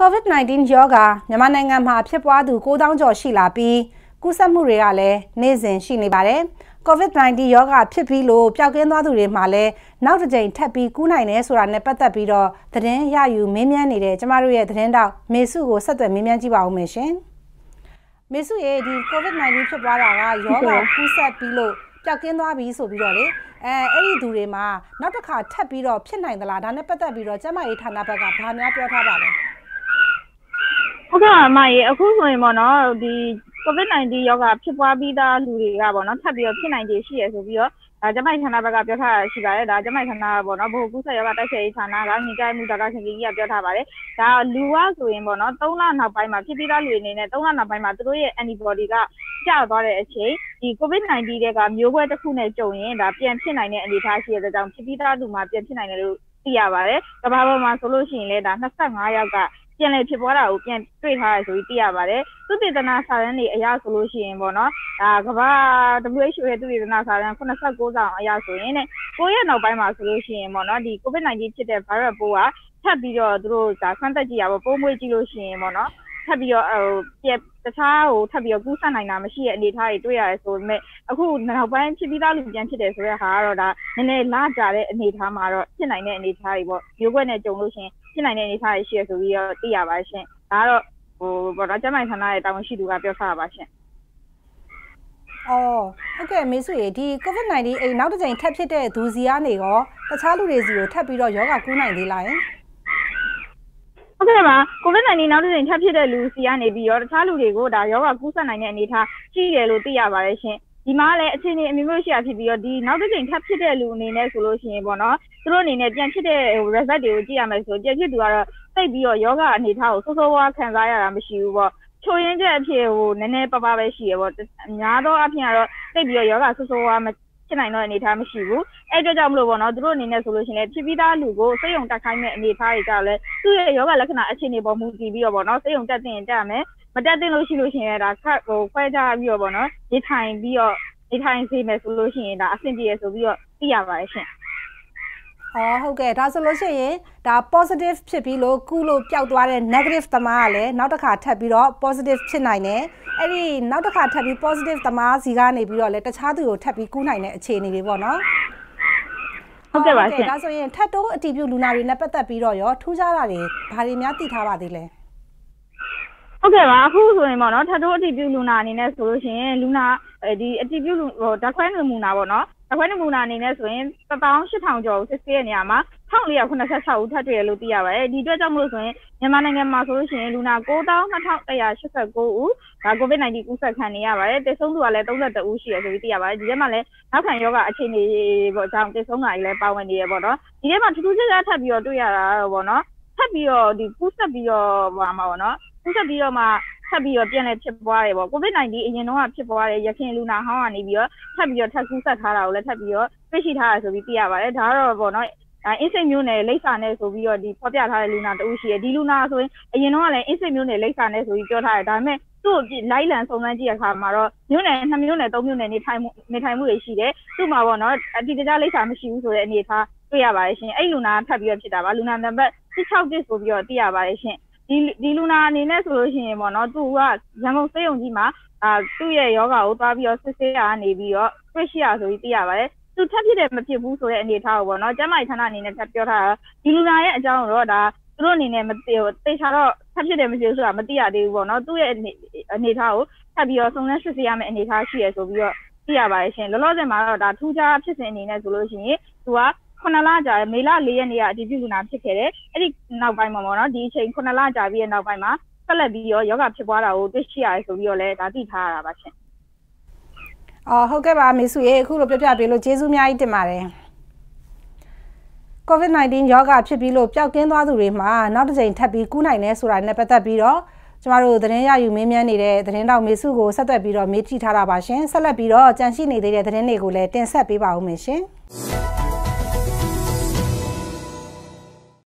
COVID-19 ရောဂါမြန်မာနိုင်ငံမှာဖြစ်ပွားသူ9000ကျော်ရှိလာပြီးကူးစက်မှုတွေကလည်းနေ့စဉ်ရှိနေပါတယ်။ COVID-19 ရောဂါဖြစ်ပြီးလို့ပျောက်ကင်းသွားသူတွေမှာလည်းနောက်တစ်ကြိမ်ထပ်ပြီးကူးနိုင်တယ်ဆိုတာနဲ့ပတ်သက်ပြီးတော့သတင်းရယူမင်းမြန်းနေတဲ့ကျမတို့ရဲ့သတင်းတောက်မေစုကိုဆက်သွယ်မင်းမြန်းကြည့်ပါဦးမယ်ရှင်။မေစုရဲ့ဒီ COVID-19 ဖြစ်ပွားတာကရောဂါကူးစက်ပြီးလို့ပျောက်ကင်းသွားပြီဆိုပြီးတော့လေအဲအဲ့ဒီသူတွေမှာနောက်တစ်ခါထပ်ပြီးတော့ဖြစ်နိုင်သလားဒါနဲ့ပတ်သက်ပြီးတော့ကျမရေးဌာနဘက်ကဘာများပြောထားပါလဲ။ ဟုတ်ကဲ့အမရေအခုဆိုရင်ပေါ့နော်ဒီ COVID-19 ရောဂါဖြစ်ပွားပြီးသားလူတွေကပေါ့နော်ထပ်ပြီးတော့ဖြစ်နိုင်ခြေရှိရဆိုပြီးတော့ဒါကျမိုက်ဌာနဘက်ကပြောထားတာရှိပါတယ်ဒါကျမိုက်ဌာနပေါ့နော်ဘိုကူးဆက်ရောဂါတိုက်ဖျက်ရေးဌာနကညီကြမှုဒေါက်တာခင်ကြီးကပြောထားပါတယ်ဒါလူကဆိုရင်ပေါ့နော်3လနောက်ပိုင်းမှာဖြစ်ပြီးသားလူတွေအနေနဲ့3လနောက်ပိုင်းမှာသူတို့ရဲ့ antibody ကကျသွားတဲ့အချိန်ဒီ COVID-19 တွေကမျိုးကွဲတစ်ခုနဲ့ကြုံရင်ဒါပြန်ဖြစ်နိုင်တဲ့အနေအထားရှိတဲ့ကြောင့်ဖြစ်ပြီးသားလူမှာပြန်ဖြစ်နိုင်တယ်လို့သိရပါတယ်။ကမ္ဘာပေါ်မှာဆိုလို့ရှိရင်လည်းဒါ25ယောက်က ပြန်လည်ဖြစ်ပွားတာကိုပြန်တွေ့ထားရဆိုပြီးသိရပါတယ်။သုတေသနစာတမ်းတွေအရဆိုလို့ရှိရင်ပေါ့နော်။ဒါကမ္ဘာ WHO ရဲ့သုတေသနစာတမ်း89ဆောင်အရဆိုရင်တဲ့ကိုရက်နောက်ပိုင်းမှာဆိုလို့ရှိရင်ပေါ့နော်ဒီ COVID-19 ဖြစ်တဲ့ virus ပိုးကထပ်ပြီးတော့သူတို့ဒါဆန်းသက်ကြည့်ရပါပိုးမွေးကြည့်လို့ရှိရင်ပေါ့နော်ထပ်ပြီးတော့ဟိုပြက် တခြားဟိုထပ်ပြီးတော့ကူးဆက်နိုင်တာမရှိတဲ့အနေအထားတွေတွေ့ရတယ်ဆိုပေမဲ့အခုနောက်ပိုင်းဖြစ်ပြီးသားလူပြန်ဖြစ်တယ်ဆိုတဲ့ဟာကတော့ဒါနည်းနည်းလာကြတဲ့အနေအထားမှာတော့ဖြစ်နိုင်တဲ့အနေအထားတွေပေါ့မျိုးကွက်နဲ့ကြုံလို့ရှင်ဖြစ်နိုင်တဲ့အနေအထားတွေရှိရဆိုပြီးတော့သိရပါရှင်ဒါကတော့ဟိုဘောတော့ကျမိုင်ဌာနရဲ့တာဝန်ရှိသူကပြောထားပါရှင်အော်ဟုတ်ကဲ့မေစုရေဒီ COVID-19 အိမ်နောက်တစ်ကြိမ်ထပ်ဖြစ်တဲ့ဒူစီကနေရောတခြားလူတွေစီကိုထပ်ပြီးတော့ယောဂကူးနိုင်သေးလားယင် ဟုတ်ကဲ့ပါ COVID-19 နောက်တစ်ကြိမ်ထပ်ဖြစ်တဲ့လူစီကနေပြီးတော့တခြားလူတွေကိုဒါယောဂကူးစက်နိုင်တဲ့အနေအထားရှိတယ်လို့သိရပါတယ်ရှင်ဒီမှာလည်းအခြေအနေအမျိုးမျိုးရှိတာဖြစ်ပြီးတော့ဒီနောက်တစ်ကြိမ်ထပ်ဖြစ်တဲ့လူအနေနဲ့ဆိုလို့ရှိရင်ပေါ့နော်သူတို့အနေနဲ့ပြန်ဖြစ်တဲ့ result တွေကိုကြည့်ရမယ်ဆိုပြန်ဖြစ်သူကတော့သိပြီးတော့ယောဂအနေထားကိုစိုးစိုးဝါးခံစားရတာမရှိဘူးပေါ့ချိုရင်းချက်အဖြစ်ဟိုနည်းနည်းပါးပါးပဲရှိရပေါ့အများသောအဖြစ်ကတော့သိပြီးတော့ယောဂစိုးစိုးဝါးမ ဖြစ်နိုင်တော့အနေအထားမရှိဘူးအဲ့အတွက်ကြောင့်မလို့ပေါ့နော်သူတို့အနေနဲ့ဆိုလို့ရှိရင်ဖြစ်ပြီးသားလူကိုစိတ်ယုံတက်ခိုင်းမဲ့အနေအထားတွေကြောင့်လဲသူ့ရဲ့ယောဂလက္ခဏာအခြေအနေပေါ်မူတည်ပြီးတော့ပေါ့နော်စိတ်ယုံတက်တင်တက်မယ်မတက်တင်လို့ရှိလို့ရှိရင်ဒါခတ်ဟိုခွဲကြပြီးတော့ပေါ့နော်ဒီထိုင်ပြီးတော့ဒီထိုင်စေမယ်ဆိုလို့ရှိရင်ဒါအဆင်ပြေရဆိုပြီးတော့သိရပါတယ်ရှင် အော်ဟုတ်ကဲ့ဒါဆိုလို့ရှိရင်ဒါ positive ဖြစ်ပြီးလို့ကုလို့ပျောက်သွားတဲ့ negative သမားကလည်းနောက်တစ်ခါထပ်ပြီးတော့ positive ဖြစ်နိုင်တယ်အဲ့ဒီနောက်တစ်ခါထပ်ပြီး positive သမားစီကနေပြီးတော့လည်းတခြားသူကိုထပ်ပြီးကူးနိုင်တဲ့အခြေအနေတွေပေါ့နော်ဟုတ်ကဲ့ပါရှင်ဒါဆိုရင်ထပ်တိုးအတီးပြုလူနာတွေနဲ့ပတ်သက်ပြီးတော့ရောထူးခြားတာတွေဘာတွေများသိထားပါသေးလဲ ဟုတ်ကဲ့ပါအခုဆိုရင်ပေါ့နော်ထပ်တိုးအတီးပြုလူနာအနေနဲ့ဆိုလို့ရှိရင်လူနာဒီအတီးပြုဟိုဓာတ်ခွဲနမူနာပေါ့နော်ဓာတ်ခွဲနမူနာအနေနဲ့ဆိုရင်18000ကျော်စစ်ဆေးတဲ့နေရာမှာ1486ဦးထပ်တွေ့ရလို့သိရပါတယ်ဒီအတွက်ကြောင့်မလို့ဆိုရင်မြန်မာနိုင်ငံမှာဆိုလို့ရှိရင်လူနာ9289ဦးဒါ COVID-19 ကူးစက်ခံနေရပါတယ်တည်ဆုံးသူကလည်း32ဦးရှိရဆိုပြီးသိရပါတယ်ဒီထဲမှာလည်းနောက်ခံယောဂအခြေအနေပေါ့အကြောင်းတည်ဆုံးတာကြီးလည်းပါဝင်နေရပေါ့နော်ဒီထဲမှာထူးထူးခြားခြားထပ်ပြီးတော့တွေ့ရတာတော့ပေါ့နော်ထပ်ပြီးတော့ဒီကူးစက်ပြီးတော့ဟိုမှာပေါ့နော် ကူးစက်ပြီးတော့မှထပ်ပြီးတော့ပြန်လည်ဖြစ်ပွားတယ်ပေါ့ COVID-19 အရင်တော့ဖြစ်ပွားတဲ့ရခင်လူနာဟောင်းကနေပြီးတော့ထပ်ပြီးတော့ထပ်ကူးစက်ထားတာကိုလည်းထပ်ပြီးတော့သိရှိထားရဆိုပြီးသိရပါတယ်ဒါကတော့ပေါ့နော်အင်းစိတ်မျိုးနယ်လိပ်စာနဲ့ဆိုပြီးတော့ဒီဖော်ပြထားတဲ့လူနာတူရှိတယ်ဒီလူနာဆိုရင်အရင်တော့လည်းအင်းစိတ်မျိုးနယ်လိပ်စာနဲ့ဆိုပြီးပြောထားတယ်ဒါပေမဲ့သူ့ကိုလိုက်လံစုံစမ်းကြည့်ရခါမှာတော့မျိုးနယ်နှစ်မျိုးနယ်သုံးမျိုးနယ်နေထိုင်မှုနေထိုင်မှုတွေရှိတယ်သူ့မှာပေါ့နော်အတိအကျလိပ်စာမရှိဘူးဆိုတဲ့အနေအထားတွေ့ရပါတယ်ရှင်အဲ့လူနာထပ်ပြီးတော့ဖြစ်တာပါလူနာနံပါတ်16ဆိုပြီးတော့သိရပါတယ်ရှင် ဒီဒီလူနာအနေနဲ့ဆိုလို့ရှိရင်ပေါ့နော်သူကရန်ကုန်စေယုံကြီးမှာအာသူ့ရဲ့ယောဂါကိုသွားပြီးတော့စစ်ဆေးရနေပြီးတော့တွေ့ရှိရဆိုပြီးသိရပါတယ်သူထပ်ဖြစ်တယ်မဖြစ်ဘူးဆိုတဲ့အနေအထားကိုပေါ့နော်ကျမကြီးဌာနအနေနဲ့ထပ်ပြောထားတာဒီလူနာရဲ့အကြောင်းတော့ဒါသူတို့အနေနဲ့မသိဘူးတေချာတော့ထပ်ဖြစ်တယ်မဖြစ်ဘူးဆိုတာမသိရသေးဘူးပေါ့နော်သူ့ရဲ့အနေအထားကိုထပ်ပြီးတော့စုံစမ်းစစ်ဆေးရမယ့်အနေအထားရှိရဆိုပြီးတော့သိရပါတယ်ရှင်လောလောဆယ်မှာတော့ဒါထူးခြားဖြစ်စဉ်အနေနဲ့ဆိုလို့ရှိရင်သူက 9လကြာမေလ4ရက်နေ့ကအတည်ပြုလူနာဖြစ်ခဲ့တယ်အဲ့ဒီနောက်ပိုင်းမှာပေါ့နော်ဒီအချိန်9လကြာပြီးတဲ့နောက်ပိုင်းမှာဆက်လက်ပြီးရောယောဂဖြစ်ပွားတာကိုတွေ့ရှိရတယ်ဆိုပြီးတော့လည်းဒါသိထားရတာပါရှင်အော်ဟုတ်ကဲ့ပါမေစုရေအခုလိုပြပြပေးလို့ကျေးဇူးအများကြီးတင်ပါတယ် COVID-19 ရောဂါဖြစ်ပြီးလို့ပျောက်ကင်းသွားသူတွေမှာနောက်တစ်ကြိမ်ထပ်ပြီးကူးနိုင်တယ်ဆိုတာနဲ့ပတ်သက်ပြီးတော့ကျမတို့သတင်းရယူမင်းမြန်းနေတဲ့သတင်းတောက်မေစုကိုဆက်သွယ်ပြီးတော့မေးကြည့်ထားတာပါရှင်ဆက်လက်ပြီးတော့ကြန့်ရှိနေသေးတဲ့သတင်းတွေကိုလည်းတင်ဆက်ပေးပါဦးမယ်ရှင်